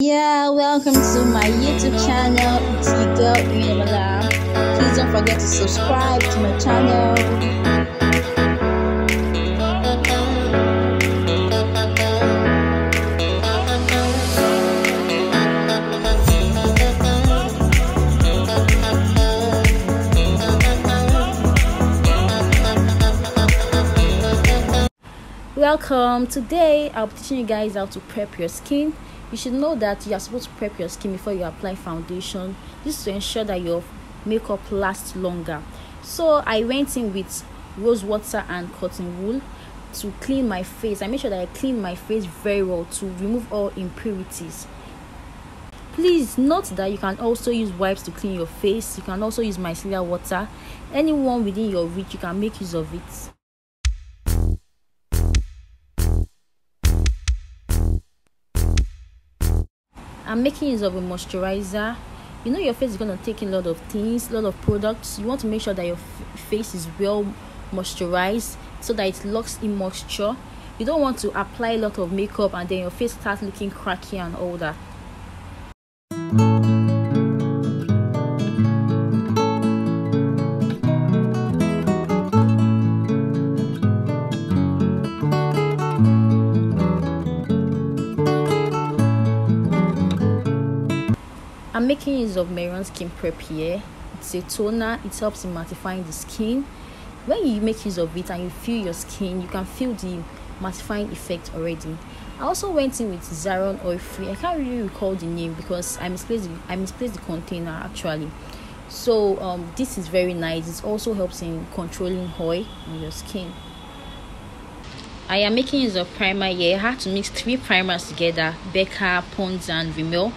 Yeah, welcome to my YouTube channel. It's girl. Please don't forget to subscribe to my channel. Welcome. Today I'll be teaching you guys how to prep your skin. You should know that you are supposed to prep your skin before you apply foundation. This is to ensure that your makeup lasts longer. So I went in with rose water and cotton wool to clean my face. I made sure that I clean my face very well to remove all impurities. Please note that you can also use wipes to clean your face. You can also use micellar water. Anyone within your reach, you can make use of it. I'm making use of a moisturizer. You know your face is gonna take in a lot of things, a lot of products. You want to make sure that your face is well moisturized so that it locks in moisture. You don't want to apply a lot of makeup and then your face starts looking cracky and all that. I'm making use of Mehron Skin Prep here. It's a toner, it helps in mattifying the skin. When you make use of it and you feel your skin, you can feel the mattifying effect already. I also went in with Zaron Oil Free. I can't really recall the name because I misplaced the, I misplaced the container actually. So um, this is very nice. It also helps in controlling oil on your skin. I am making use of primer here. I had to mix three primers together: Becca, Pond's, and Rimmel.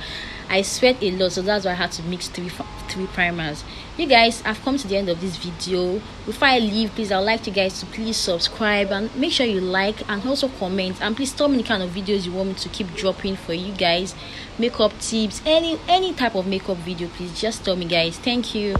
I sweat a lot, so that's why I had to mix three three primers. You guys, I've come to the end of this video. Before I leave, please, I'd like you guys to please subscribe and make sure you like and also comment. And please tell me the kind of videos you want me to keep dropping for you guys. Makeup tips, any any type of makeup video, please just tell me, guys. Thank you.